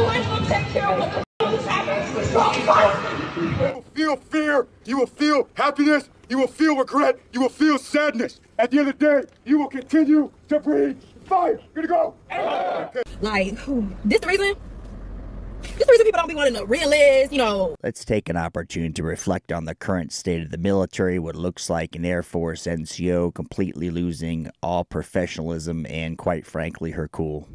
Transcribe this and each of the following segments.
You ain't take care of what the fuck is happening. You will feel fear. You will feel happiness. You will feel regret. You will feel sadness. At the end of the day, you will continue to breathe fire. Gonna go. Like, this the reason? This the reason people don't be wanting to re-enlist, you know. Let's take an opportunity to reflect on the current state of the military, what looks like an Air Force NCO completely losing all professionalism and, quite frankly, her cool.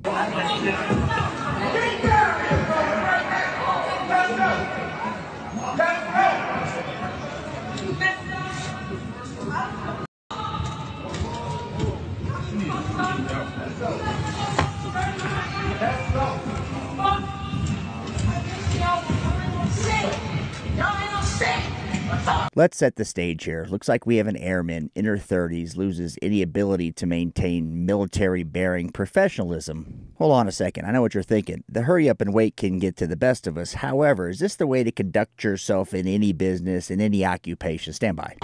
Let's set the stage here. Looks like we have an airman in her 30s loses any ability to maintain military bearing professionalism. Hold on a second. I know what you're thinking. The hurry up and wait can get to the best of us. However, is this the way to conduct yourself in any business, in any occupation? Stand by.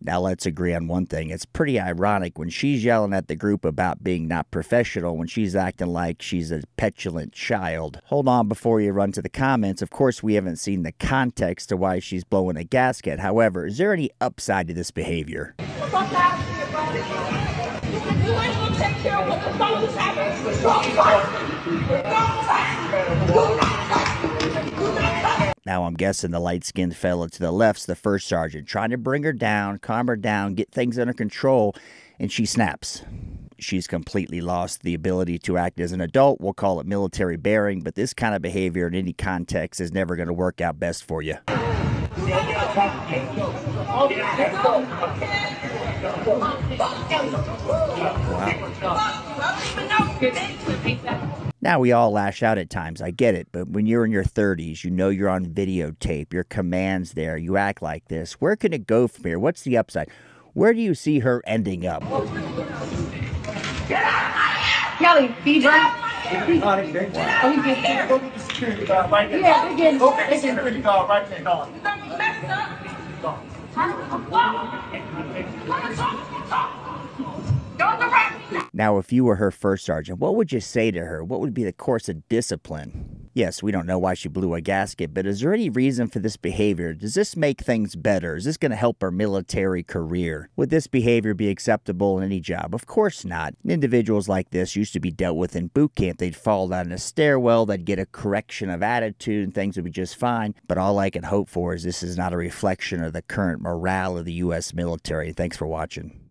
Now let's agree on one thing. It's pretty ironic when she's yelling at the group about being not professional when she's acting like she's a petulant child. Hold on before you run to the comments. Of course, we haven't seen the context to why she's blowing a gasket. However, is there any upside to this behavior? Now I'm guessing the light skinned fella to the left's the first sergeant, trying to bring her down, calm her down, get things under control, and she snaps. She's completely lost the ability to act as an adult. We'll call it military bearing, but this kind of behavior in any context is never going to work out best for you. Now, we all lash out at times. I get it. But when you're in your 30s, you know you're on videotape, your commands there, you act like this. Where can it go from here? What's the upside? Where do you see her ending up? Kelly, BJ. Oh, Now, if you were her first sergeant, what would you say to her? What would be the course of discipline? Yes, we don't know why she blew a gasket, but is there any reason for this behavior? Does this make things better? Is this going to help her military career? Would this behavior be acceptable in any job? Of course not. Individuals like this used to be dealt with in boot camp. They'd fall down a stairwell, they'd get a correction of attitude, and things would be just fine. But all I can hope for is this is not a reflection of the current morale of the U.S. military. Thanks for watching.